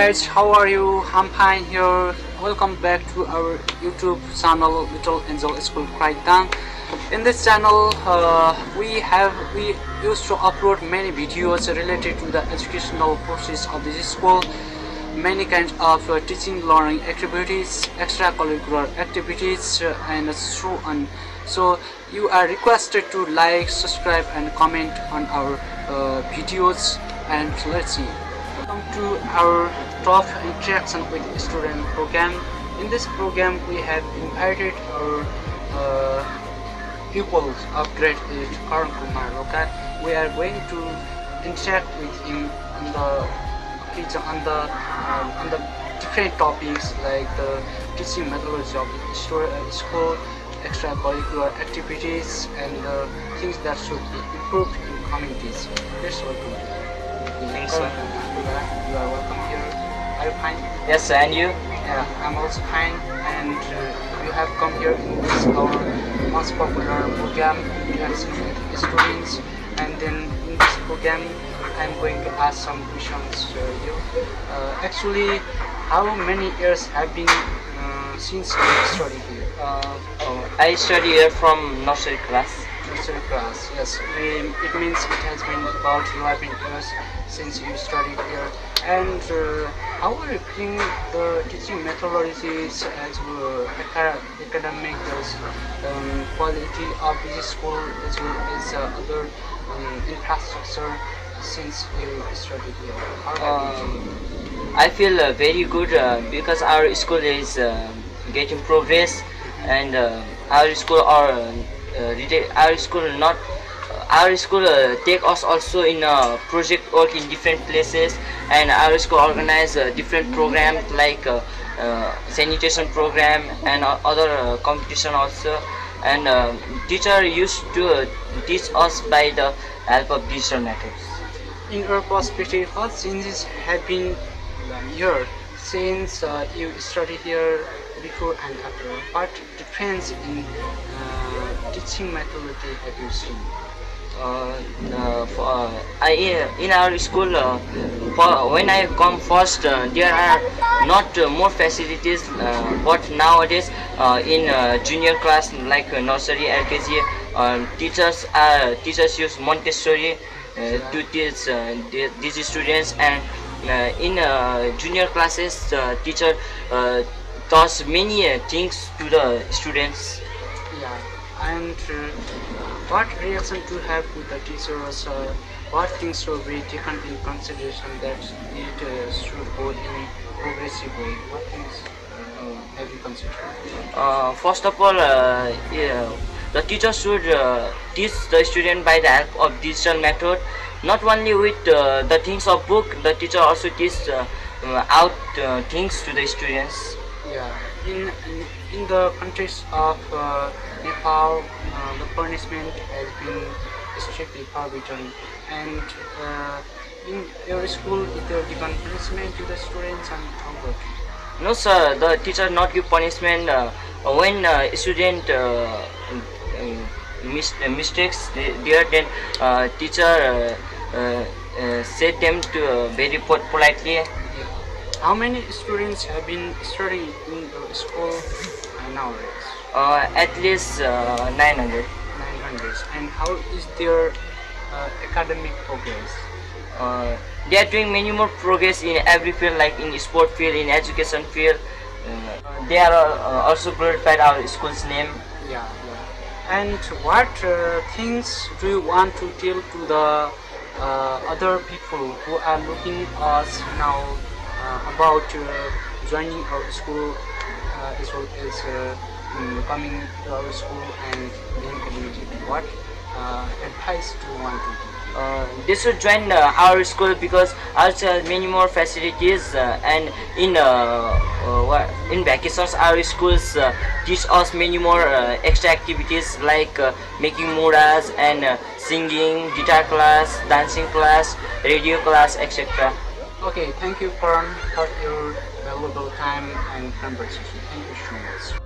Guys, how are you? I'm here. Welcome back to our YouTube channel, Little Angel School Kraitang. In this channel, uh, we have we used to upload many videos related to the educational process of this school, many kinds of uh, teaching, learning activities, extracurricular activities, uh, and so on. So you are requested to like, subscribe, and comment on our uh, videos. And let's see. Welcome to our tough interaction with student program. In this program, we have invited our uh, pupils of grade 8 Karan Kumar. Okay, we are going to interact with him on the teacher on the um, on the different topics like the teaching methodology of uh, school, extracurricular activities, and uh, things that should be improved in communities. Let's welcome. Thanks, sir. You are welcome here. Are you fine? Yes, and you? Yeah, I'm also fine, and uh, you have come here in this our most popular program, Interaction with Students, and then in this program, I'm going to ask some questions to you. Uh, actually, how many years have been uh, since you study here? Uh, I study here from nursery class. Nursery class, yes. Um, it means it has been about 11 years since you studied here. And uh, how are you the teaching methodologies as well aca- academic as, um, quality of this school as well as uh, other um, infrastructure since you studied here? How Um, I feel uh, very good uh, because our school is uh, getting progress, and uh, our school are uh, uh, our school not our school uh, take us also in uh, project work in different places, and our school organize uh, different programs like uh, uh, sanitation program and uh, other uh, competition also. And uh, teacher used to uh, teach us by the help of digital methods. in your perspective, what changes have been here since uh, you studied here before and after? What difference in uh, teaching methodology have you seen? uh, uh, for, uh, I, in our school, uh, for, when I come first, uh, there are not uh, more facilities, uh, but nowadays uh, in uh, junior class like uh, nursery, LKG, uh, teachers are teachers use Montessori uh, to teach uh, the- these students, and uh, in uh, junior classes, uh, teacher uh, taught many uh, things to the students. And uh, what reaction to have with the teachers? Uh, what things should be taken in consideration that it uh, should go in progressive way? What things uh, have you considered? Uh, first of all, uh, yeah, the teacher should uh, teach the student by the help of digital method. Not only with uh, the things of book, the teacher also teach uh, uh, out uh, things to the students. Yeah, in in, the countries of uh, Nepal, uh, the punishment has been strictly forbidden, and uh, in your school, is there given punishment to the students and about? No, sir, the teacher not give punishment uh, when uh, student uh, um, mis- mistakes there. Then teacher said them to very po- politely. How many students have been studying in the school nowadays? Uh, at least uh, 900. 900. And how is their uh, academic progress? uh, they are doing many more progress in every field like in sport field in education field uh, they are uh, also glorified our school's name Yeah, yeah. And what uh, things do you want to tell to the uh, other people who are looking us now about uh, joining our school uh, as uh, mm, coming to our school and being educated? What uh, advice do you want to give? uh, they should join uh, our school because ours has many more facilities uh, and in uh, uh, in vacations our schools uh, teach us many more uh, extra activities like uh, making muras and uh, singing guitar class dancing class radio class etc Okay, thank you, for your valuable time and conversation. Thank you so much.